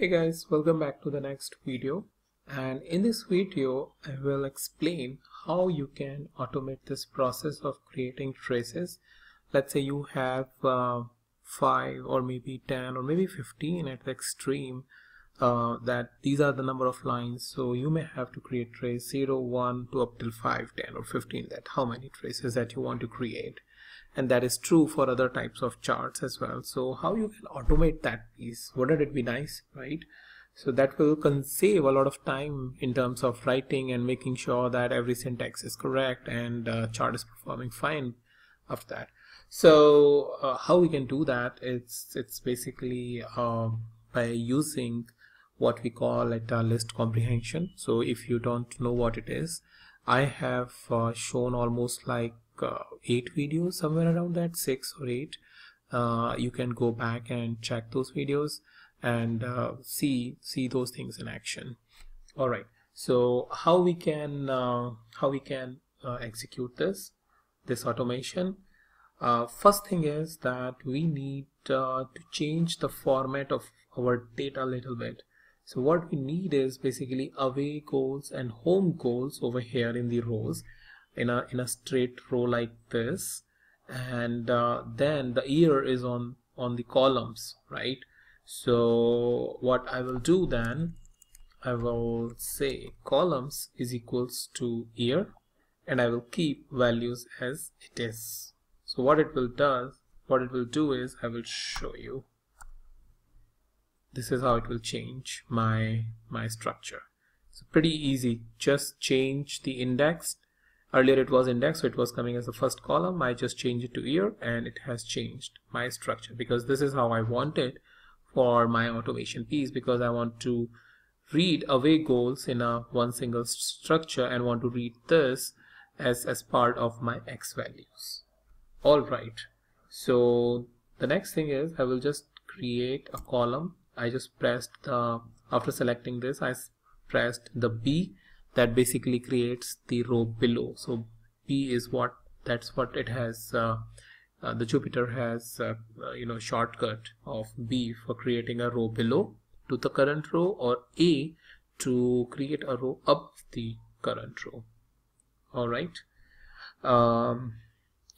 Hey guys, welcome back to the next video and in this video I will explain how you can automate this process of creating traces. Let's say you have uh, 5 or maybe 10 or maybe 15 at the extreme uh, that these are the number of lines so you may have to create trace 0, 1 to up till 5, 10 or 15 that how many traces that you want to create. And that is true for other types of charts as well. So how you can automate that piece? Wouldn't it be nice right? So that will save a lot of time in terms of writing and making sure that every syntax is correct and uh, chart is performing fine after that. So uh, how we can do that? It's it's basically uh, by using what we call it a list comprehension. So if you don't know what it is I have uh, shown almost like uh, eight videos somewhere around that six or eight. Uh, you can go back and check those videos and uh, see see those things in action. All right so how we can uh, how we can uh, execute this this automation? First thing is that we need to change the format of our data a little bit so what we need is basically away goals and home goals over here in the rows in a in a straight row like this. And uh, then the year is on on the columns right? So what I will do then I will say columns is equals to year and I will keep values as it is. So what it will does what it will do is I will show you this is how it will change my my structure. So pretty easy. Just change the index. Earlier it was index so it was coming as the first column. I just changed it to year and it has changed my structure because this is how I want it for my automation piece because I want to read away goals in a one single structure and want to read this as as part of my x values. All right. So the next thing is I will just create a column I just pressed the after selecting this I pressed the B that basically creates the row below. So b is what that's what it has uh, uh, the Jupyter has uh, uh you know shortcut of b for creating a row below to the current row or a to create a row up the current row. All right. Um,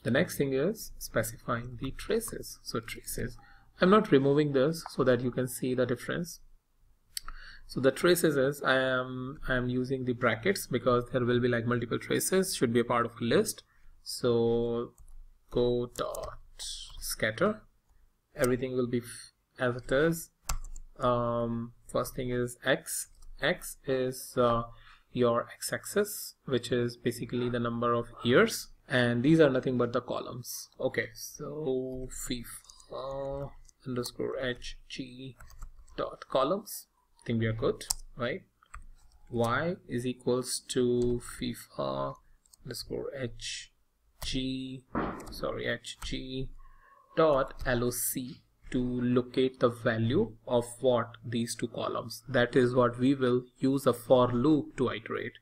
the next thing is specifying the traces. So traces I'm not removing this so that you can see the difference. So the traces is I am I am using the brackets because there will be like multiple traces should be a part of a list. So go dot scatter. Everything will be as it is. Um, first thing is x. X is uh, your x-axis which is basically the number of years. And these are nothing but the columns. Okay so FIFA underscore hg dot columns. Think we are good right? Y is equals to FIFA underscore hg sorry hg dot loc to locate the value of what these two columns. That is what we will use a for loop to iterate.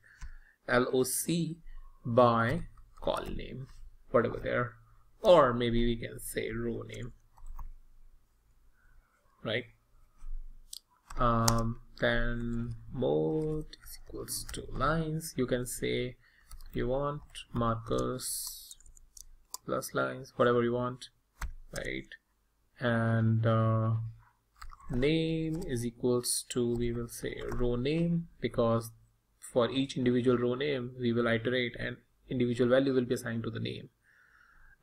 loc by call name whatever there. Or maybe we can say row name right? Um, then mode is equals to lines. You can say you want markers plus lines whatever you want right? And uh, name is equals to we will say row name because for each individual row name we will iterate and individual value will be assigned to the name.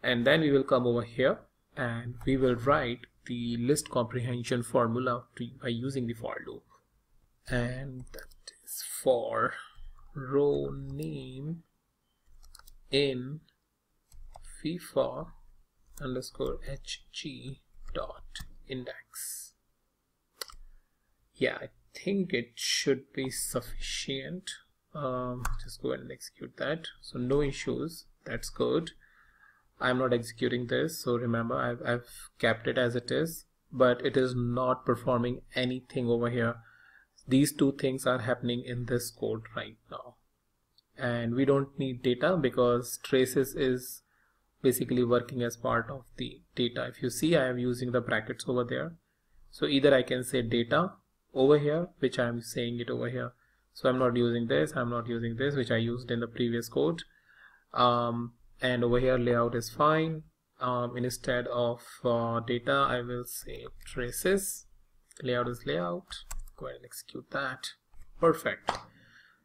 And then we will come over here and we will write the list comprehension formula to, by using the for loop. And that is for row name in FIFA underscore hg dot index. Yeah I think it should be sufficient. Um, just go ahead and execute that. So no issues. That's good I'm not executing this so remember I've, I've kept it as it is but it is not performing anything over here. These two things are happening in this code right now. And we don't need data because traces is basically working as part of the data. If you see I am using the brackets over there. So either I can say data over here which I'm saying it over here. So I'm not using this I'm not using this which I used in the previous code. Um, and over here layout is fine. Um, instead of uh, data I will say traces. Layout is layout. Go ahead and execute that. Perfect.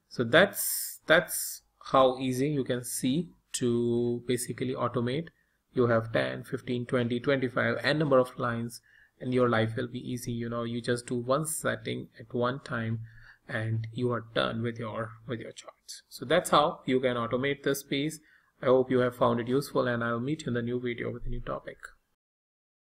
So that's that's how easy you can see to basically automate. You have 10 15 20 25 and number of lines and your life will be easy. You know you just do one setting at one time and you are done with your with your charts. So that's how you can automate this piece i hope you have found it useful and i'll meet you in the new video with a new topic